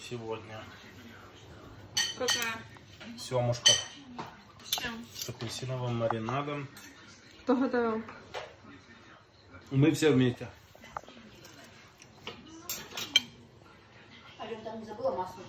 сегодня. Какая? Семушка С чем? с апельсиновым маринадом. Кто готовил? Мы все вместе. Алена там не забыла масло.